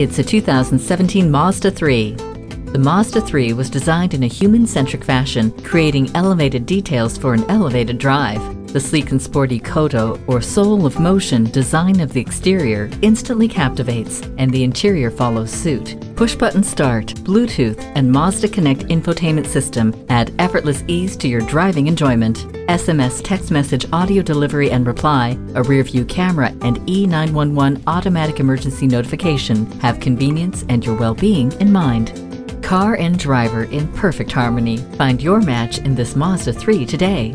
It's a 2017 Mazda 3. The Mazda 3 was designed in a human-centric fashion, creating elevated details for an elevated drive. The sleek and sporty Kodo, or soul of motion design of the exterior instantly captivates, and the interior follows suit. Push-button start, Bluetooth, and Mazda Connect infotainment system add effortless ease to your driving enjoyment. SMS text message audio delivery and reply, a rear view camera, and E911 automatic emergency notification have convenience and your well-being in mind. Car and driver in perfect harmony. Find your match in this Mazda 3 today.